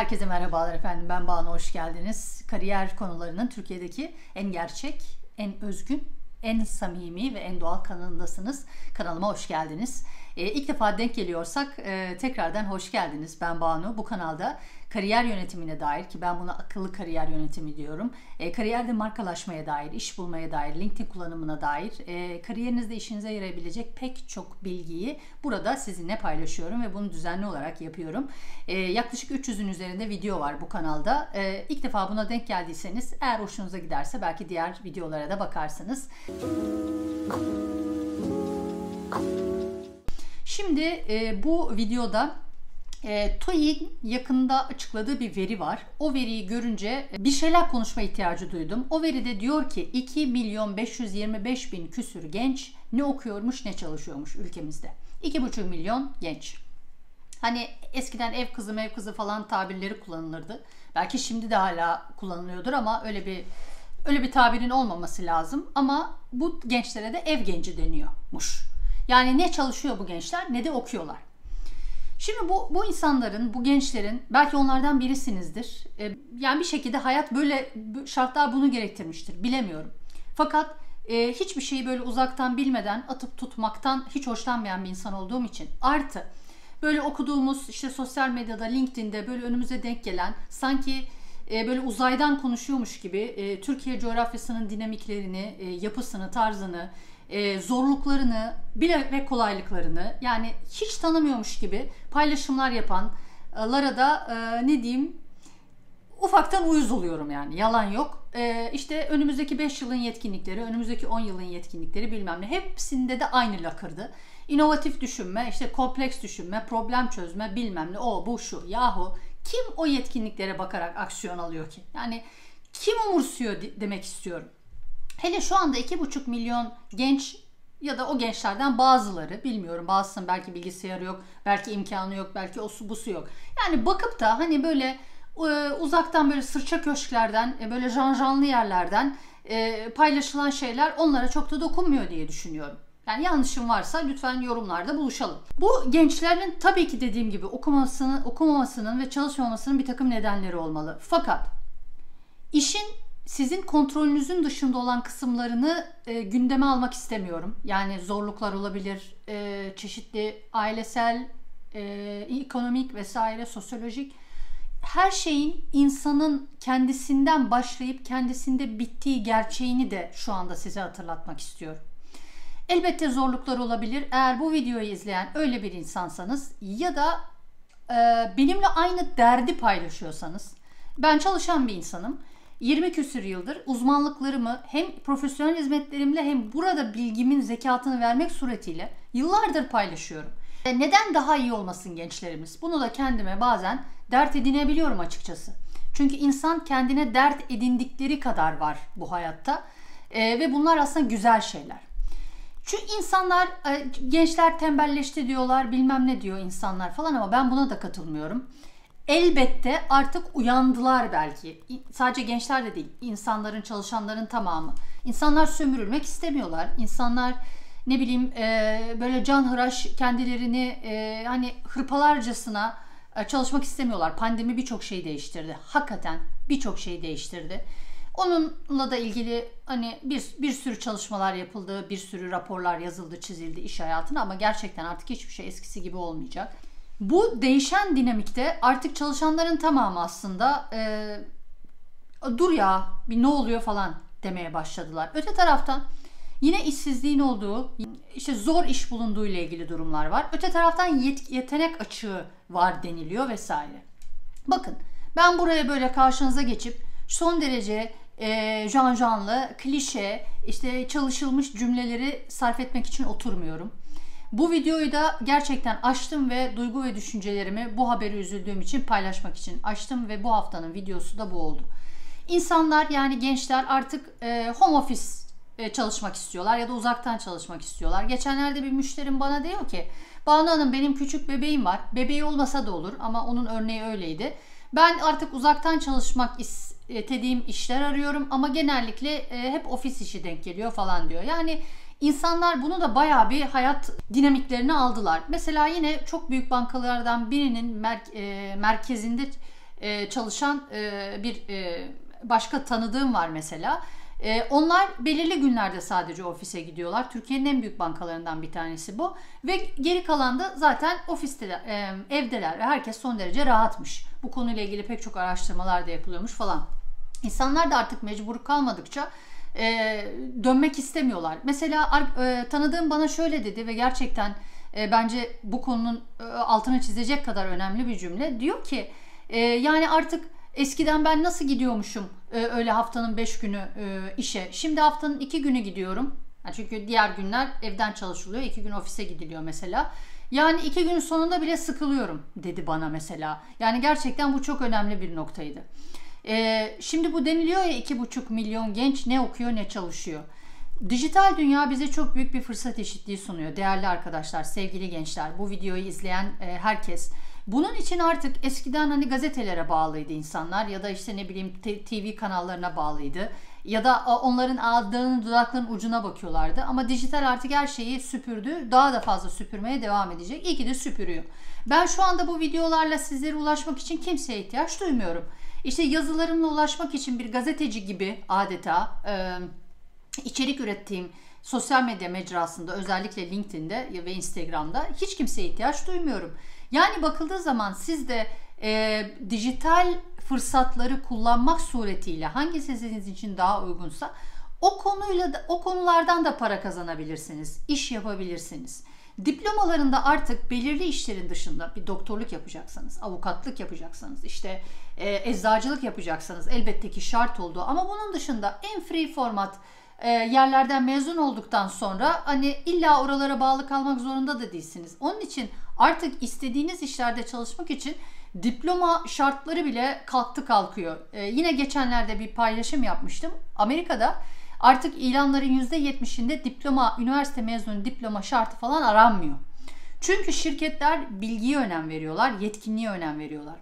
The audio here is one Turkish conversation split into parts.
Herkese merhabalar efendim. Ben Banu, hoş geldiniz. Kariyer konularının Türkiye'deki en gerçek, en özgün, en samimi ve en doğal kanalındasınız. Kanalıma hoş geldiniz. E, ilk defa denk geliyorsak e, tekrardan hoş geldiniz. Ben Banu. Bu kanalda kariyer yönetimine dair ki ben buna akıllı kariyer yönetimi diyorum. E, kariyerde markalaşmaya dair, iş bulmaya dair, LinkedIn kullanımına dair, e, kariyerinizde işinize yarayabilecek pek çok bilgiyi burada sizinle paylaşıyorum ve bunu düzenli olarak yapıyorum. E, yaklaşık 300'ün üzerinde video var bu kanalda. E, ilk defa buna denk geldiyseniz eğer hoşunuza giderse belki diğer videolara da bakarsınız. Şimdi e, bu videoda e, TOEIC'in yakında açıkladığı bir veri var. O veriyi görünce bir şeyler konuşma ihtiyacı duydum. O veride diyor ki 2 milyon 525 bin küsür genç ne okuyormuş ne çalışıyormuş ülkemizde. 2,5 milyon genç. Hani eskiden ev kızı ev kızı falan tabirleri kullanılırdı. Belki şimdi de hala kullanılıyordur ama öyle bir öyle bir tabirin olmaması lazım. Ama bu gençlere de ev genci deniyormuş. Yani ne çalışıyor bu gençler ne de okuyorlar. Şimdi bu, bu insanların, bu gençlerin belki onlardan birisinizdir. E, yani bir şekilde hayat böyle şartlar bunu gerektirmiştir. Bilemiyorum. Fakat e, hiçbir şeyi böyle uzaktan bilmeden atıp tutmaktan hiç hoşlanmayan bir insan olduğum için artı böyle okuduğumuz işte sosyal medyada, LinkedIn'de böyle önümüze denk gelen sanki e, böyle uzaydan konuşuyormuş gibi e, Türkiye coğrafyasının dinamiklerini, e, yapısını, tarzını, zorluklarını bile ve kolaylıklarını yani hiç tanımıyormuş gibi paylaşımlar yapanlara da ne diyeyim ufaktan uyuz oluyorum yani yalan yok. E, işte önümüzdeki 5 yılın yetkinlikleri, önümüzdeki 10 yılın yetkinlikleri bilmem ne hepsinde de aynı lakırdı. İnovatif düşünme, işte kompleks düşünme, problem çözme bilmem ne o bu şu yahu kim o yetkinliklere bakarak aksiyon alıyor ki? Yani kim umursuyor demek istiyorum. Hele şu anda 2,5 milyon genç ya da o gençlerden bazıları bilmiyorum bazısının belki bilgisayarı yok belki imkanı yok belki o su busu yok. Yani bakıp da hani böyle e, uzaktan böyle sırça köşklerden e, böyle janjanlı yerlerden e, paylaşılan şeyler onlara çok da dokunmuyor diye düşünüyorum. Yani yanlışım varsa lütfen yorumlarda buluşalım. Bu gençlerin tabii ki dediğim gibi okumasının, okumamasının ve çalışmamasının bir takım nedenleri olmalı. Fakat işin sizin kontrolünüzün dışında olan kısımlarını e, gündeme almak istemiyorum. Yani zorluklar olabilir, e, çeşitli ailesel, e, ekonomik vesaire, sosyolojik her şeyin insanın kendisinden başlayıp kendisinde bittiği gerçeğini de şu anda size hatırlatmak istiyorum. Elbette zorluklar olabilir. Eğer bu videoyu izleyen öyle bir insansanız ya da e, benimle aynı derdi paylaşıyorsanız ben çalışan bir insanım 20 küsür yıldır uzmanlıklarımı hem profesyonel hizmetlerimle hem burada bilgimin zekatını vermek suretiyle yıllardır paylaşıyorum. E, neden daha iyi olmasın gençlerimiz? Bunu da kendime bazen dert edinebiliyorum açıkçası. Çünkü insan kendine dert edindikleri kadar var bu hayatta. E, ve bunlar aslında güzel şeyler. Çünkü insanlar, e, gençler tembelleşti diyorlar, bilmem ne diyor insanlar falan ama ben buna da katılmıyorum elbette artık uyandılar belki. Sadece gençler de değil, insanların, çalışanların tamamı. İnsanlar sömürülmek istemiyorlar. İnsanlar ne bileyim e, böyle canhıraş kendilerini e, hani hırpalarcasına çalışmak istemiyorlar. Pandemi birçok şey değiştirdi. Hakikaten birçok şey değiştirdi. Onunla da ilgili hani bir, bir sürü çalışmalar yapıldı, bir sürü raporlar yazıldı, çizildi iş hayatına ama gerçekten artık hiçbir şey eskisi gibi olmayacak. Bu değişen dinamikte artık çalışanların tamamı aslında e, dur ya bir ne oluyor falan demeye başladılar. Öte taraftan yine işsizliğin olduğu, işte zor iş bulunduğu ile ilgili durumlar var. Öte taraftan yet- yetenek açığı var deniliyor vesaire. Bakın ben buraya böyle karşınıza geçip son derece e, janjanlı, klişe, işte çalışılmış cümleleri sarf etmek için oturmuyorum. Bu videoyu da gerçekten açtım ve duygu ve düşüncelerimi bu haberi üzüldüğüm için paylaşmak için açtım ve bu haftanın videosu da bu oldu. İnsanlar yani gençler artık e, home office e, çalışmak istiyorlar ya da uzaktan çalışmak istiyorlar. Geçenlerde bir müşterim bana diyor ki Banu Hanım benim küçük bebeğim var. Bebeği olmasa da olur ama onun örneği öyleydi. Ben artık uzaktan çalışmak istediğim işler arıyorum ama genellikle e, hep ofis işi denk geliyor falan diyor. Yani İnsanlar bunu da bayağı bir hayat dinamiklerini aldılar. Mesela yine çok büyük bankalardan birinin e, merkezinde e, çalışan bir başka tanıdığım var mesela. Onlar belirli günlerde sadece ofise gidiyorlar. Türkiye'nin en büyük bankalarından bir tanesi bu. Ve geri kalan da zaten ofisteler, e, evdeler herkes son derece rahatmış. Bu konuyla ilgili pek çok araştırmalar da yapılıyormuş falan. İnsanlar da artık mecbur kalmadıkça e, dönmek istemiyorlar. Mesela e, tanıdığım bana şöyle dedi ve gerçekten e, bence bu konunun e, altını çizecek kadar önemli bir cümle. Diyor ki e, yani artık eskiden ben nasıl gidiyormuşum e, öyle haftanın 5 günü e, işe. Şimdi haftanın 2 günü gidiyorum. Yani çünkü diğer günler evden çalışılıyor. 2 gün ofise gidiliyor mesela. Yani iki günün sonunda bile sıkılıyorum dedi bana mesela. Yani gerçekten bu çok önemli bir noktaydı. Ee, şimdi bu deniliyor ya iki buçuk milyon genç ne okuyor ne çalışıyor. Dijital dünya bize çok büyük bir fırsat eşitliği sunuyor. Değerli arkadaşlar, sevgili gençler, bu videoyu izleyen e, herkes. Bunun için artık eskiden hani gazetelere bağlıydı insanlar ya da işte ne bileyim TV kanallarına bağlıydı. Ya da onların ağızlarının dudaklarının ucuna bakıyorlardı. Ama dijital artık her şeyi süpürdü. Daha da fazla süpürmeye devam edecek. İyi ki de süpürüyor. Ben şu anda bu videolarla sizlere ulaşmak için kimseye ihtiyaç duymuyorum. İşte yazılarımla ulaşmak için bir gazeteci gibi adeta e, içerik ürettiğim sosyal medya mecrasında özellikle LinkedIn'de ve Instagram'da hiç kimseye ihtiyaç duymuyorum. Yani bakıldığı zaman siz de e, dijital fırsatları kullanmak suretiyle hangisi sizin için daha uygunsa o konuyla da, o konulardan da para kazanabilirsiniz, iş yapabilirsiniz. Diplomalarında artık belirli işlerin dışında bir doktorluk yapacaksanız, avukatlık yapacaksanız, işte e, eczacılık yapacaksanız elbette ki şart olduğu ama bunun dışında en free format e, yerlerden mezun olduktan sonra hani illa oralara bağlı kalmak zorunda da değilsiniz. Onun için artık istediğiniz işlerde çalışmak için diploma şartları bile kalktı kalkıyor. E, yine geçenlerde bir paylaşım yapmıştım. Amerika'da artık ilanların %70'inde diploma, üniversite mezunu diploma şartı falan aranmıyor. Çünkü şirketler bilgiye önem veriyorlar, yetkinliğe önem veriyorlar.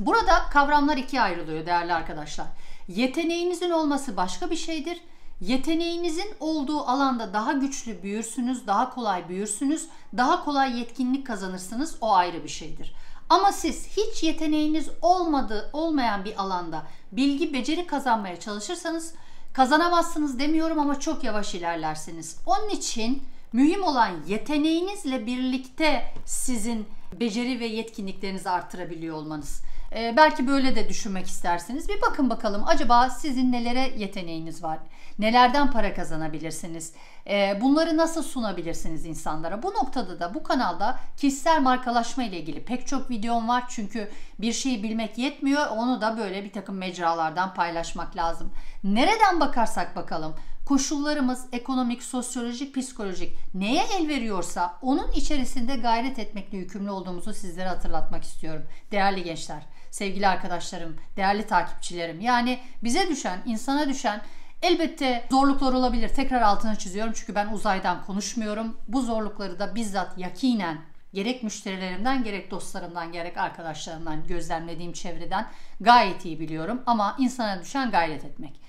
Burada kavramlar ikiye ayrılıyor değerli arkadaşlar. Yeteneğinizin olması başka bir şeydir. Yeteneğinizin olduğu alanda daha güçlü büyürsünüz, daha kolay büyürsünüz, daha kolay yetkinlik kazanırsınız. O ayrı bir şeydir. Ama siz hiç yeteneğiniz olmadığı olmayan bir alanda bilgi, beceri kazanmaya çalışırsanız kazanamazsınız demiyorum ama çok yavaş ilerlersiniz. Onun için mühim olan yeteneğinizle birlikte sizin beceri ve yetkinliklerinizi artırabiliyor olmanız. Ee, belki böyle de düşünmek istersiniz. Bir bakın bakalım acaba sizin nelere yeteneğiniz var? Nelerden para kazanabilirsiniz? Ee, bunları nasıl sunabilirsiniz insanlara? Bu noktada da bu kanalda kişisel markalaşma ile ilgili pek çok videom var. Çünkü bir şeyi bilmek yetmiyor. Onu da böyle bir takım mecralardan paylaşmak lazım. Nereden bakarsak bakalım koşullarımız ekonomik, sosyolojik, psikolojik neye el veriyorsa onun içerisinde gayret etmekle yükümlü olduğumuzu sizlere hatırlatmak istiyorum. Değerli gençler, sevgili arkadaşlarım, değerli takipçilerim. Yani bize düşen, insana düşen Elbette zorluklar olabilir. Tekrar altını çiziyorum çünkü ben uzaydan konuşmuyorum. Bu zorlukları da bizzat yakinen gerek müşterilerimden gerek dostlarımdan gerek arkadaşlarımdan gözlemlediğim çevreden gayet iyi biliyorum. Ama insana düşen gayret etmek.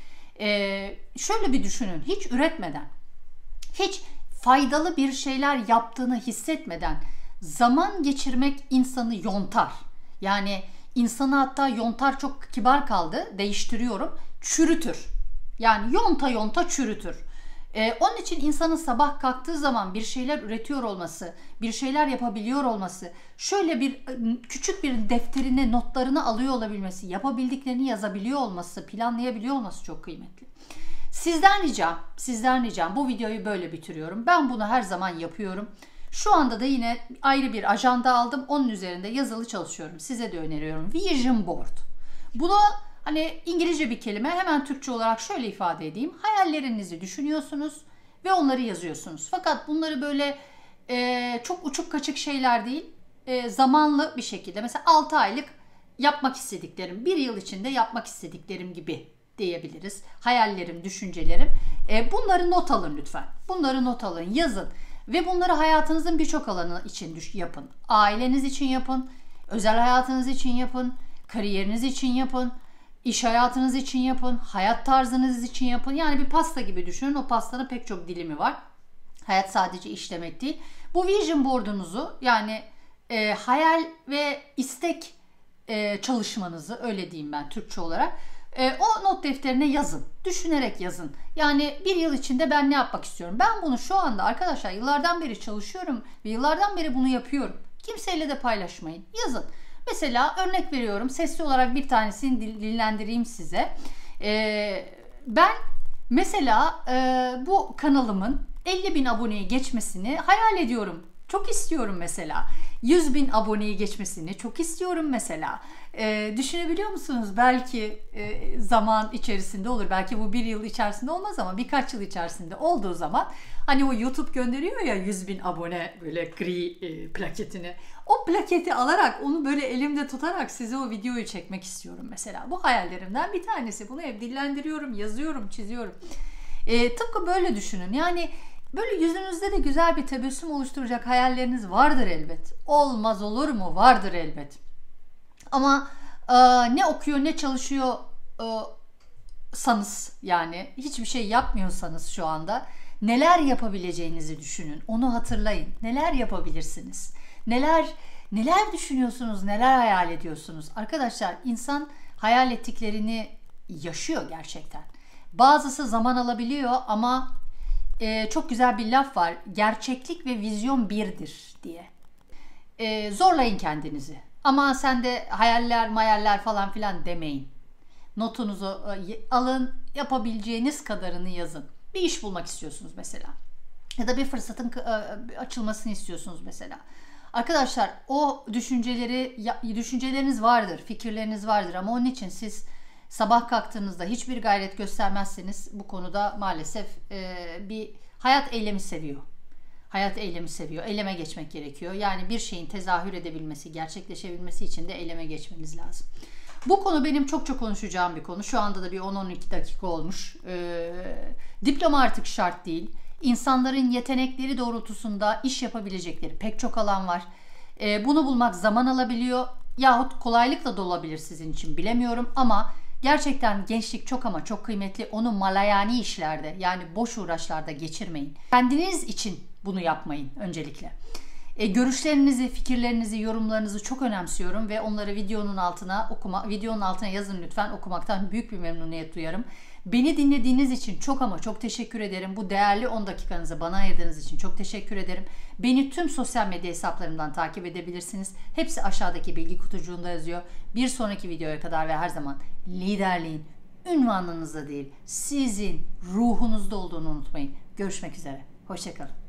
Ee, şöyle bir düşünün. Hiç üretmeden, hiç faydalı bir şeyler yaptığını hissetmeden zaman geçirmek insanı yontar. Yani insanı hatta yontar çok kibar kaldı. Değiştiriyorum. Çürütür. Yani yonta yonta çürütür. Ee, onun için insanın sabah kalktığı zaman bir şeyler üretiyor olması, bir şeyler yapabiliyor olması, şöyle bir ıı, küçük bir defterine notlarını alıyor olabilmesi, yapabildiklerini yazabiliyor olması, planlayabiliyor olması çok kıymetli. Sizden ricam, sizden ricam bu videoyu böyle bitiriyorum. Ben bunu her zaman yapıyorum. Şu anda da yine ayrı bir ajanda aldım. Onun üzerinde yazılı çalışıyorum. Size de öneriyorum. Vision Board. Bunu Hani İngilizce bir kelime hemen Türkçe olarak şöyle ifade edeyim. Hayallerinizi düşünüyorsunuz ve onları yazıyorsunuz. Fakat bunları böyle e, çok uçuk kaçık şeyler değil, e, zamanlı bir şekilde. Mesela 6 aylık yapmak istediklerim, bir yıl içinde yapmak istediklerim gibi diyebiliriz. Hayallerim, düşüncelerim. E, bunları not alın lütfen. Bunları not alın, yazın. Ve bunları hayatınızın birçok alanı için yapın. Aileniz için yapın, özel hayatınız için yapın, kariyeriniz için yapın İş hayatınız için yapın, hayat tarzınız için yapın. Yani bir pasta gibi düşünün. O pastanın pek çok dilimi var. Hayat sadece iş demek değil. Bu vision board'unuzu yani e, hayal ve istek e, çalışmanızı öyle diyeyim ben Türkçe olarak. E, o not defterine yazın. Düşünerek yazın. Yani bir yıl içinde ben ne yapmak istiyorum? Ben bunu şu anda arkadaşlar yıllardan beri çalışıyorum ve yıllardan beri bunu yapıyorum. Kimseyle de paylaşmayın. Yazın. Mesela örnek veriyorum. Sesli olarak bir tanesini dillendireyim size. E, ben mesela e, bu kanalımın 50 bin aboneyi geçmesini hayal ediyorum. Çok istiyorum mesela. 100 bin aboneyi geçmesini çok istiyorum mesela. E, düşünebiliyor musunuz? Belki e, zaman içerisinde olur. Belki bu bir yıl içerisinde olmaz ama birkaç yıl içerisinde olduğu zaman hani o YouTube gönderiyor ya 100 bin abone böyle gri e, plaketini. O plaketi alarak onu böyle elimde tutarak size o videoyu çekmek istiyorum mesela. Bu hayallerimden bir tanesi. Bunu hep dillendiriyorum, yazıyorum, çiziyorum. E, tıpkı böyle düşünün. Yani Böyle yüzünüzde de güzel bir tebessüm oluşturacak hayalleriniz vardır elbet. Olmaz olur mu? Vardır elbet. Ama e, ne okuyor ne çalışıyor e, sanız yani hiçbir şey yapmıyorsanız şu anda neler yapabileceğinizi düşünün. Onu hatırlayın. Neler yapabilirsiniz? Neler neler düşünüyorsunuz? Neler hayal ediyorsunuz? Arkadaşlar insan hayal ettiklerini yaşıyor gerçekten. Bazısı zaman alabiliyor ama e, çok güzel bir laf var. Gerçeklik ve vizyon birdir diye. E, zorlayın kendinizi. Ama sen de hayaller mayaller falan filan demeyin. Notunuzu e, alın, yapabileceğiniz kadarını yazın. Bir iş bulmak istiyorsunuz mesela. Ya da bir fırsatın e, açılmasını istiyorsunuz mesela. Arkadaşlar o düşünceleri düşünceleriniz vardır, fikirleriniz vardır ama onun için siz sabah kalktığınızda hiçbir gayret göstermezseniz bu konuda maalesef e, bir hayat eylemi seviyor. Hayat eylemi seviyor. Eyleme geçmek gerekiyor. Yani bir şeyin tezahür edebilmesi, gerçekleşebilmesi için de eyleme geçmeniz lazım. Bu konu benim çok çok konuşacağım bir konu. Şu anda da bir 10-12 dakika olmuş. Ee, diploma artık şart değil. İnsanların yetenekleri doğrultusunda iş yapabilecekleri pek çok alan var. Ee, bunu bulmak zaman alabiliyor. Yahut kolaylıkla da olabilir sizin için bilemiyorum ama Gerçekten gençlik çok ama çok kıymetli. Onu malayani işlerde yani boş uğraşlarda geçirmeyin. Kendiniz için bunu yapmayın öncelikle. E, görüşlerinizi, fikirlerinizi, yorumlarınızı çok önemsiyorum ve onları videonun altına okuma, videonun altına yazın lütfen. Okumaktan büyük bir memnuniyet duyarım. Beni dinlediğiniz için çok ama çok teşekkür ederim. Bu değerli 10 dakikanızı bana ayırdığınız için çok teşekkür ederim. Beni tüm sosyal medya hesaplarımdan takip edebilirsiniz. Hepsi aşağıdaki bilgi kutucuğunda yazıyor. Bir sonraki videoya kadar ve her zaman liderliğin ünvanınızda değil, sizin ruhunuzda olduğunu unutmayın. Görüşmek üzere. Hoşçakalın.